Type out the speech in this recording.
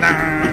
na